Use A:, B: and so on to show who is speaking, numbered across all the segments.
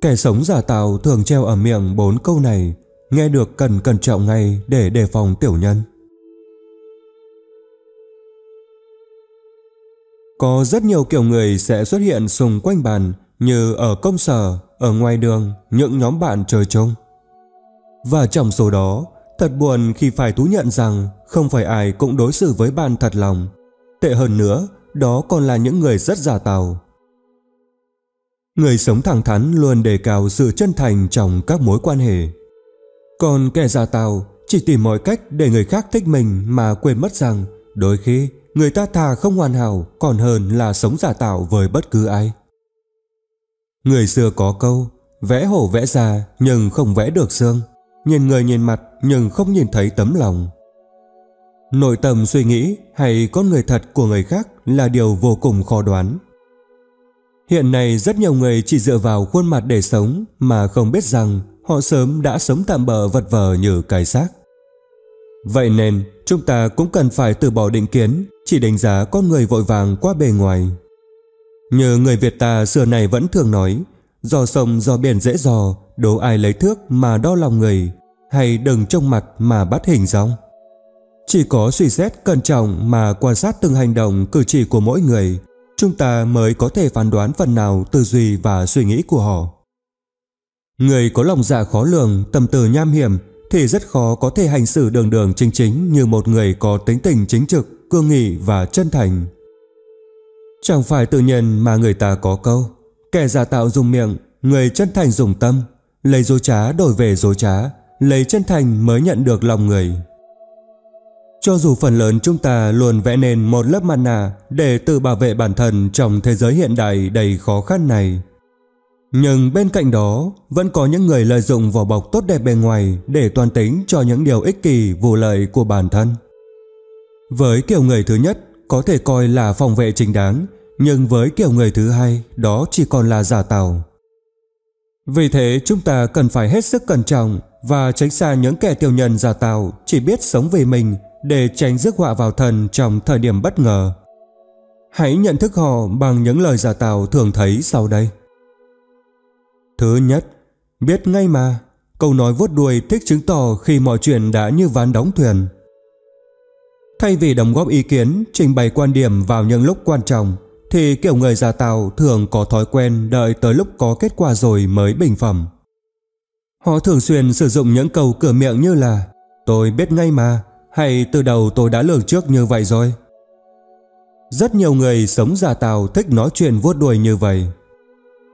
A: Kẻ sống giả tạo thường treo ở miệng bốn câu này, nghe được cần cẩn trọng ngay để đề phòng tiểu nhân. Có rất nhiều kiểu người sẽ xuất hiện xung quanh bàn như ở công sở, ở ngoài đường, những nhóm bạn chơi chung. Và trong số đó, thật buồn khi phải thú nhận rằng không phải ai cũng đối xử với bạn thật lòng. Tệ hơn nữa, đó còn là những người rất giả tạo. Người sống thẳng thắn luôn đề cao sự chân thành trong các mối quan hệ. Còn kẻ giả tạo chỉ tìm mọi cách để người khác thích mình mà quên mất rằng đôi khi người ta thà không hoàn hảo còn hơn là sống giả tạo với bất cứ ai. Người xưa có câu vẽ hổ vẽ già nhưng không vẽ được xương, nhìn người nhìn mặt nhưng không nhìn thấy tấm lòng. Nội tâm suy nghĩ hay con người thật của người khác là điều vô cùng khó đoán. Hiện nay rất nhiều người chỉ dựa vào khuôn mặt để sống mà không biết rằng họ sớm đã sống tạm bờ vật vờ như cái xác. Vậy nên, chúng ta cũng cần phải từ bỏ định kiến, chỉ đánh giá con người vội vàng qua bề ngoài. Như người Việt ta xưa này vẫn thường nói, do sông, do biển dễ dò đố ai lấy thước mà đo lòng người, hay đừng trông mặt mà bắt hình dong. Chỉ có suy xét cẩn trọng mà quan sát từng hành động cử chỉ của mỗi người chúng ta mới có thể phán đoán phần nào tư duy và suy nghĩ của họ. Người có lòng dạ khó lường, tâm tư nham hiểm thì rất khó có thể hành xử đường đường chính chính như một người có tính tình chính trực, cương nghị và chân thành. Chẳng phải tự nhiên mà người ta có câu Kẻ giả tạo dùng miệng Người chân thành dùng tâm Lấy dối trá đổi về dối trá Lấy chân thành mới nhận được lòng người cho dù phần lớn chúng ta luôn vẽ nên một lớp mặt nạ Để tự bảo vệ bản thân trong thế giới hiện đại đầy khó khăn này Nhưng bên cạnh đó, Vẫn có những người lợi dụng vỏ bọc tốt đẹp bề ngoài Để toàn tính cho những điều ích kỷ vụ lợi của bản thân Với kiểu người thứ nhất Có thể coi là phòng vệ chính đáng, nhưng với kiểu người thứ hai đó chỉ còn là giả tạo. Vì thế, chúng ta cần phải hết sức cẩn trọng và tránh xa những kẻ tiểu nhân giả tạo chỉ biết sống vì mình để tránh rước họa vào thần trong thời điểm bất ngờ. Hãy nhận thức họ bằng những lời giả tạo thường thấy sau đây. Thứ nhất, biết ngay mà, câu nói vuốt đuôi thích chứng tỏ khi mọi chuyện đã như ván đóng thuyền. Thay vì đóng góp ý kiến, trình bày quan điểm vào những lúc quan trọng, thì kiểu người giả tạo thường có thói quen đợi tới lúc có kết quả rồi mới bình phẩm. Họ thường xuyên sử dụng những câu cửa miệng như là tôi biết ngay mà hay từ đầu tôi đã lường trước như vậy rồi. Rất nhiều người sống giả tàu thích nói chuyện vuốt đuôi như vậy.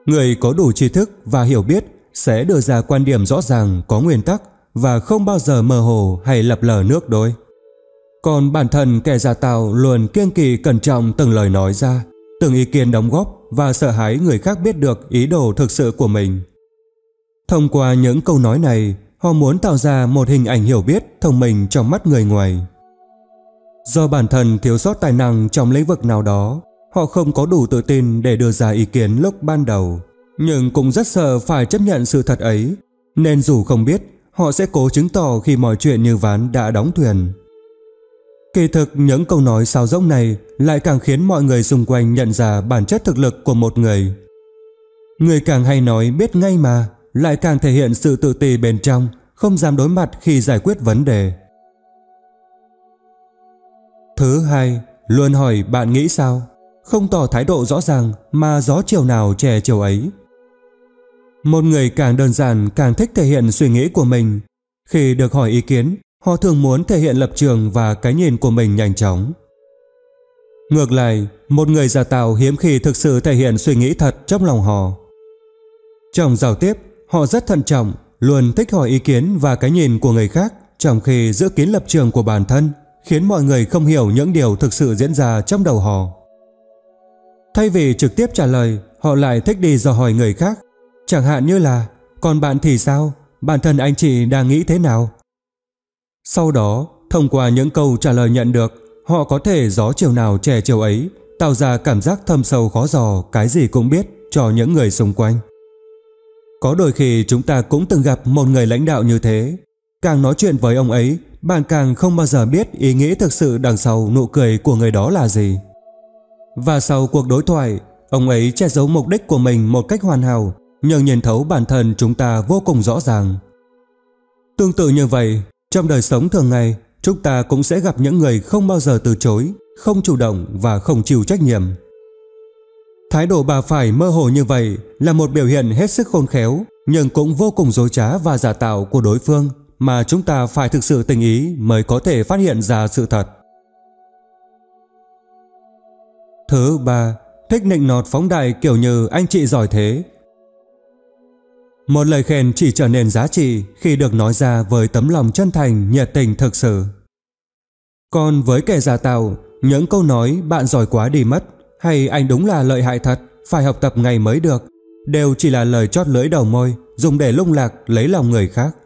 A: Người có đủ tri thức và hiểu biết sẽ đưa ra quan điểm rõ ràng có nguyên tắc và không bao giờ mơ hồ hay lập lờ nước đôi. Còn bản thân kẻ giả tạo luôn kiêng kỳ cẩn trọng từng lời nói ra từng ý kiến đóng góp và sợ hãi người khác biết được ý đồ thực sự của mình. Thông qua những câu nói này, họ muốn tạo ra một hình ảnh hiểu biết thông minh trong mắt người ngoài. Do bản thân thiếu sót tài năng trong lĩnh vực nào đó, họ không có đủ tự tin để đưa ra ý kiến lúc ban đầu, nhưng cũng rất sợ phải chấp nhận sự thật ấy, nên dù không biết, họ sẽ cố chứng tỏ khi mọi chuyện như ván đã đóng thuyền. Kỳ thực những câu nói sao rỗng này lại càng khiến mọi người xung quanh nhận ra bản chất thực lực của một người. Người càng hay nói biết ngay mà, lại càng thể hiện sự tự ti bên trong, không dám đối mặt khi giải quyết vấn đề. Thứ hai, luôn hỏi bạn nghĩ sao, không tỏ thái độ rõ ràng mà gió chiều nào trẻ chiều ấy. Một người càng đơn giản càng thích thể hiện suy nghĩ của mình. Khi được hỏi ý kiến, Họ thường muốn thể hiện lập trường và cái nhìn của mình nhanh chóng. Ngược lại, một người giả tạo hiếm khi thực sự thể hiện suy nghĩ thật trong lòng họ. Trong giao tiếp, họ rất thận trọng, luôn thích hỏi ý kiến và cái nhìn của người khác, trong khi giữ kín lập trường của bản thân, khiến mọi người không hiểu những điều thực sự diễn ra trong đầu họ. Thay vì trực tiếp trả lời, họ lại thích đi dò hỏi người khác, chẳng hạn như là còn bạn thì sao, bản thân anh chị đang nghĩ thế nào? Sau đó, thông qua những câu trả lời nhận được, họ có thể gió chiều nào trẻ chiều ấy, tạo ra cảm giác thâm sâu khó dò cái gì cũng biết cho những người xung quanh. Có đôi khi chúng ta cũng từng gặp một người lãnh đạo như thế. Càng nói chuyện với ông ấy, bạn càng không bao giờ biết ý nghĩ thực sự đằng sau nụ cười của người đó là gì. Và sau cuộc đối thoại, ông ấy che giấu mục đích của mình một cách hoàn hảo, nhưng nhìn thấu bản thân chúng ta vô cùng rõ ràng. Tương tự như vậy, trong đời sống thường ngày, chúng ta cũng sẽ gặp những người không bao giờ từ chối, không chủ động và không chịu trách nhiệm. Thái độ bà phải mơ hồ như vậy là một biểu hiện hết sức khôn khéo, nhưng cũng vô cùng dối trá và giả tạo của đối phương mà chúng ta phải thực sự tình ý mới có thể phát hiện ra sự thật. Thứ ba, thích nịnh nọt phóng đại kiểu như anh chị giỏi thế. Một lời khen chỉ trở nên giá trị khi được nói ra với tấm lòng chân thành, nhiệt tình thực sự. Còn với kẻ giả tạo, những câu nói bạn giỏi quá đi mất hay anh đúng là lợi hại thật, phải học tập ngày mới được, đều chỉ là lời chót lưỡi đầu môi, dùng để lung lạc lấy lòng người khác.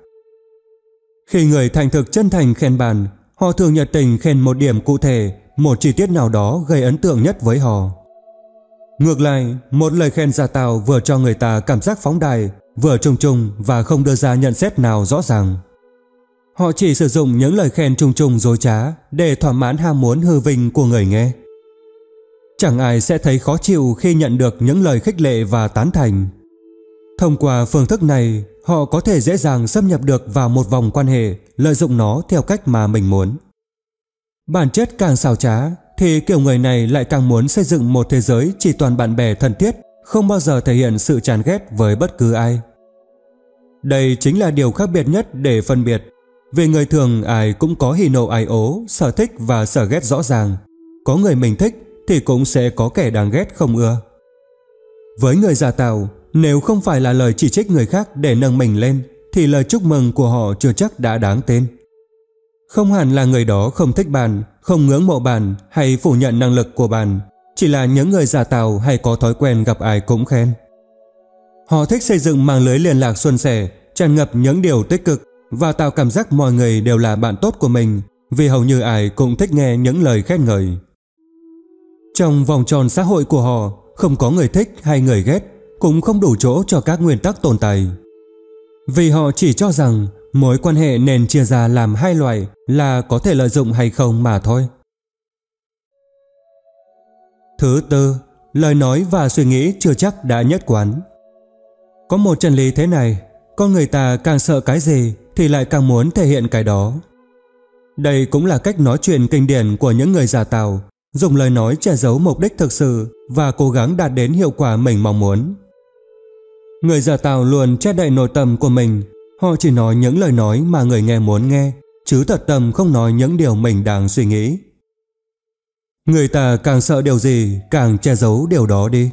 A: Khi người thành thực chân thành khen bàn, họ thường nhiệt tình khen một điểm cụ thể, một chi tiết nào đó gây ấn tượng nhất với họ. Ngược lại, một lời khen giả tạo vừa cho người ta cảm giác phóng đài, vừa trùng trùng và không đưa ra nhận xét nào rõ ràng. Họ chỉ sử dụng những lời khen trùng trùng dối trá để thỏa mãn ham muốn hư vinh của người nghe. Chẳng ai sẽ thấy khó chịu khi nhận được những lời khích lệ và tán thành. Thông qua phương thức này, họ có thể dễ dàng xâm nhập được vào một vòng quan hệ, lợi dụng nó theo cách mà mình muốn. Bản chất càng xào trá, thì kiểu người này lại càng muốn xây dựng một thế giới chỉ toàn bạn bè thân thiết, không bao giờ thể hiện sự chán ghét với bất cứ ai. Đây chính là điều khác biệt nhất để phân biệt. Vì người thường ai cũng có hỉ nộ ai ố, sở thích và sở ghét rõ ràng. Có người mình thích thì cũng sẽ có kẻ đáng ghét không ưa. Với người giả tạo, nếu không phải là lời chỉ trích người khác để nâng mình lên, thì lời chúc mừng của họ chưa chắc đã đáng tên. Không hẳn là người đó không thích bạn, không ngưỡng mộ bạn hay phủ nhận năng lực của bạn, chỉ là những người giả tạo hay có thói quen gặp ai cũng khen. Họ thích xây dựng mạng lưới liên lạc xuân sẻ, tràn ngập những điều tích cực và tạo cảm giác mọi người đều là bạn tốt của mình vì hầu như ai cũng thích nghe những lời khen ngợi. Trong vòng tròn xã hội của họ, không có người thích hay người ghét, cũng không đủ chỗ cho các nguyên tắc tồn tại. Vì họ chỉ cho rằng mối quan hệ nên chia ra làm hai loại là có thể lợi dụng hay không mà thôi. Thứ tư, lời nói và suy nghĩ chưa chắc đã nhất quán. Có một chân lý thế này, con người ta càng sợ cái gì thì lại càng muốn thể hiện cái đó. Đây cũng là cách nói chuyện kinh điển của những người giả tạo dùng lời nói che giấu mục đích thực sự và cố gắng đạt đến hiệu quả mình mong muốn. Người giả tạo luôn che đậy nội tâm của mình, họ chỉ nói những lời nói mà người nghe muốn nghe, chứ thật tâm không nói những điều mình đang suy nghĩ. Người ta càng sợ điều gì, càng che giấu điều đó đi.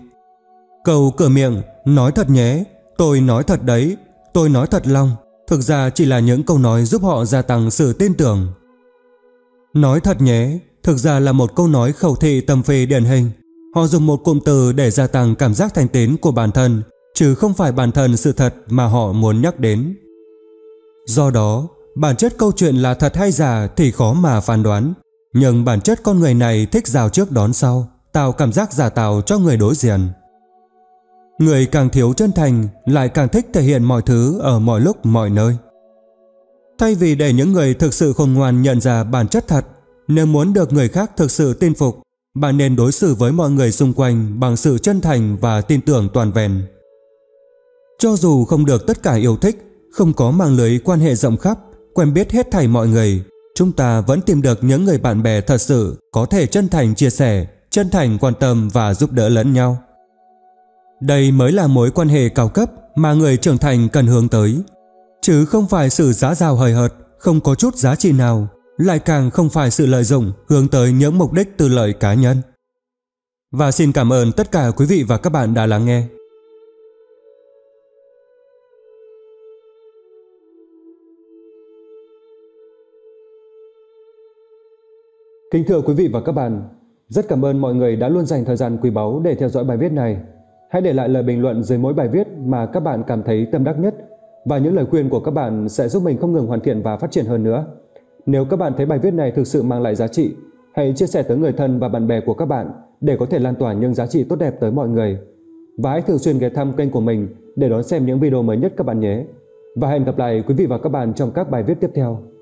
A: Câu cửa miệng, nói thật nhé, tôi nói thật đấy, tôi nói thật lòng, thực ra chỉ là những câu nói giúp họ gia tăng sự tin tưởng. Nói thật nhé, thực ra là một câu nói khẩu thị tầm phê điển hình. Họ dùng một cụm từ để gia tăng cảm giác thành tín của bản thân, chứ không phải bản thân sự thật mà họ muốn nhắc đến. Do đó, bản chất câu chuyện là thật hay giả thì khó mà phán đoán, nhưng bản chất con người này thích rào trước đón sau, tạo cảm giác giả tạo cho người đối diện. Người càng thiếu chân thành lại càng thích thể hiện mọi thứ ở mọi lúc mọi nơi. Thay vì để những người thực sự khôn ngoan nhận ra bản chất thật nếu muốn được người khác thực sự tin phục, bạn nên đối xử với mọi người xung quanh bằng sự chân thành và tin tưởng toàn vẹn. Cho dù không được tất cả yêu thích, không có mạng lưới quan hệ rộng khắp, quen biết hết thảy mọi người, chúng ta vẫn tìm được những người bạn bè thật sự có thể chân thành chia sẻ, chân thành quan tâm và giúp đỡ lẫn nhau. Đây mới là mối quan hệ cao cấp mà người trưởng thành cần hướng tới, chứ không phải sự giá rào hời hợt, không có chút giá trị nào lại càng không phải sự lợi dụng hướng tới những mục đích từ lợi cá nhân. Và xin cảm ơn tất cả quý vị và các bạn đã lắng nghe.
B: Kính thưa quý vị và các bạn, rất cảm ơn mọi người đã luôn dành thời gian quý báu để theo dõi bài viết này. Hãy để lại lời bình luận dưới mỗi bài viết mà các bạn cảm thấy tâm đắc nhất và những lời khuyên của các bạn sẽ giúp mình không ngừng hoàn thiện và phát triển hơn nữa. Nếu các bạn thấy bài viết này thực sự mang lại giá trị, hãy chia sẻ tới người thân và bạn bè của các bạn để có thể lan tỏa những giá trị tốt đẹp tới mọi người. Và hãy thường xuyên ghé thăm kênh của mình để đón xem những video mới nhất các bạn nhé. Và hẹn gặp lại quý vị và các bạn trong các bài viết tiếp theo.